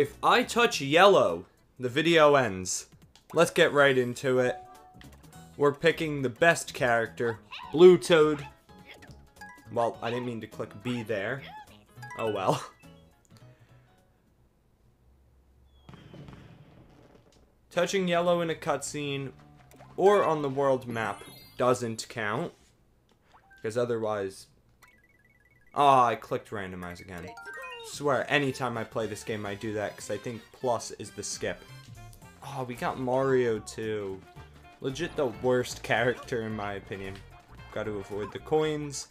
If I touch yellow, the video ends. Let's get right into it. We're picking the best character, Blue Toad. Well, I didn't mean to click B there. Oh well. Touching yellow in a cutscene or on the world map doesn't count. Because otherwise... Ah, oh, I clicked randomize again. Swear, anytime I play this game I do that because I think plus is the skip. Oh, we got Mario too. Legit the worst character in my opinion. Got to avoid the coins.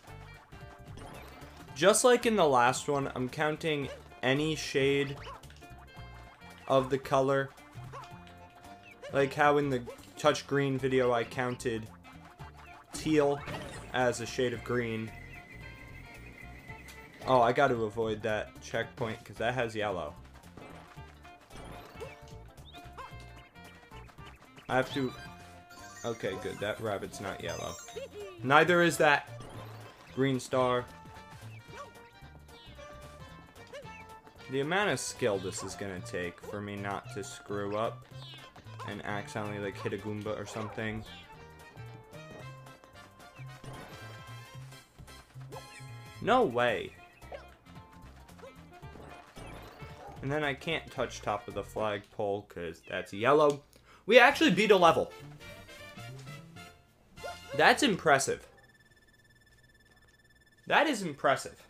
Just like in the last one, I'm counting any shade of the color. Like how in the touch green video I counted teal as a shade of green. Oh, I got to avoid that checkpoint because that has yellow. I have to... Okay, good. That rabbit's not yellow. Neither is that green star. The amount of skill this is going to take for me not to screw up and accidentally like hit a Goomba or something. No way. And then I can't touch top of the flagpole because that's yellow. We actually beat a level. That's impressive. That is impressive.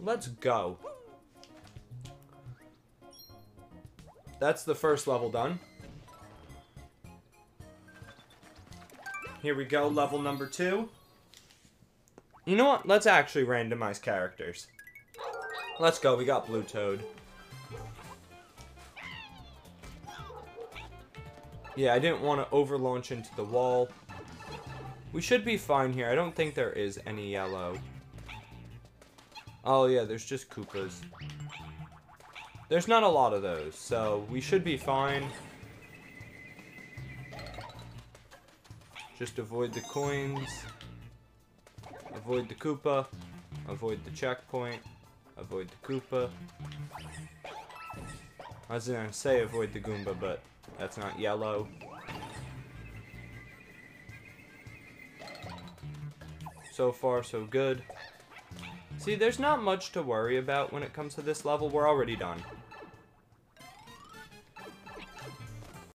Let's go. That's the first level done. Here we go, level number two. You know what? Let's actually randomize characters. Let's go, we got Blue Toad. Yeah, I didn't want to overlaunch into the wall. We should be fine here. I don't think there is any yellow. Oh yeah, there's just Koopas. There's not a lot of those, so we should be fine. Just avoid the coins. Avoid the Koopa. Avoid the checkpoint. Avoid the Koopa. I was gonna say avoid the Goomba, but that's not yellow. So far, so good. See, there's not much to worry about when it comes to this level. We're already done.